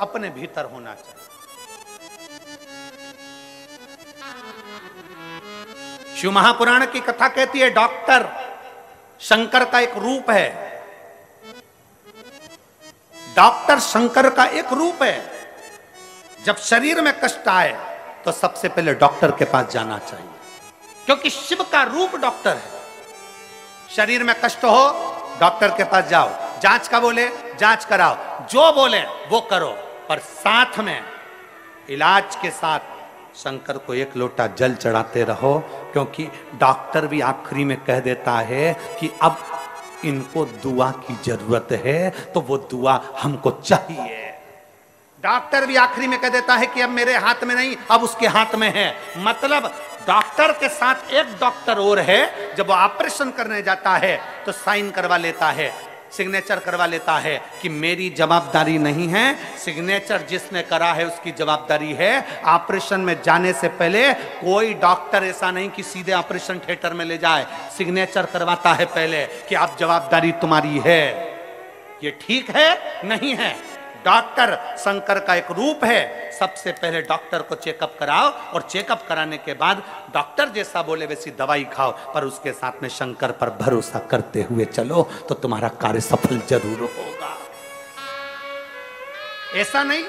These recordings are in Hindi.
अपने भीतर होना चाहिए। शिव महापुराण की कथा कहती है, डॉक्टर, शंकर का एक रूप है। डॉक्टर शंकर का एक रूप है। जब शरीर में कष्ट आए तो सबसे पहले डॉक्टर के पास जाना चाहिए। क्योंकि शिव का रूप डॉक्टर है। शरीर में कष्ट हो, डॉक्टर के पास जाओ। जाँच का बोले, जाँच कराओ। जो बोले, वो करो। पर साथ में इलाज के साथ शंकर को एक लोटा जल चढ़ाते रहो, क्योंकि डॉक्टर भी आखिरी में कह देता है कि अब इनको दुआ की ज़रूरत है तो वो दुआ हमको चाहिए। डॉक्टर भी आखिरी में कह देता है कि अब मेरे हाथ में नहीं, अब उसके हाथ में है। मतलब डॉक्टर के साथ एक डॉक्टर और है, जब वो ऑपरेशन करने जाता है तो साइन करवा लेता है। सिग्नेचर करवा लेता है कि मेरी जवाबदारी नहीं है। सिग्नेचर जिसने करा है उसकी जवाबदारी है। ऑपरेशन में जाने से पहले कोई डॉक्टर ऐसा नहीं कि सीधे ऑपरेशन थिएटर में ले जाए। सिग्नेचर करवाता है पहले कि आप जवाबदारी तुम्हारी है। ये ठीक है? नहीं है। डॉक्टर शंकर का एक रूप है। सबसे पहले डॉक्टर को चेकअप कराओ और चेकअप कराने के बाद डॉक्टर जैसा बोले वैसी दवाई खाओ, पर उसके साथ में शंकर पर भरोसा करते हुए चलो तो तुम्हारा कार्य सफल ज़रूर होगा। ऐसा नहीं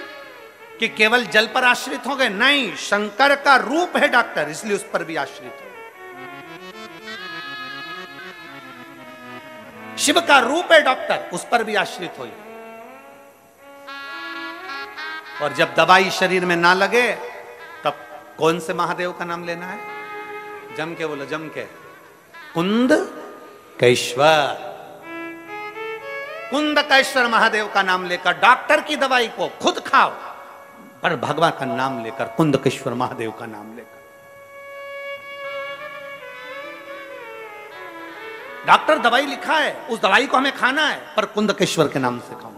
कि केवल जल पर आश्रित हो गए, नहीं, शंकर का रूप है डॉक्टर, इसलिए उस पर भी आश्रित हो शिव का रूप है डॉक्टर, उस पर भी आश्रित हो और जब दवाई शरीर में ना लगे, तब कौन से महादेव का नाम लेना है? जम के बोलो, जम के। कुंद कैश्वर। कुंद कैश्वर महादेव का नाम लेकर डॉक्टर की दवाई को खुद खाओ, पर भगवान का नाम लेकर कुंद केश्वर महादेव का नाम लेकर। डॉक्टर दवाई लिखा है, उस दवाई को हमें खाना है, पर कुंद कुंदकेश्वर के नाम से खाओ।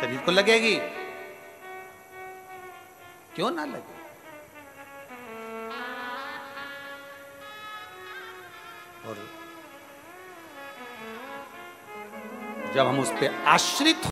शरीर को लगेगी। क्यों ना लगे? और जब हम उस पर आश्रित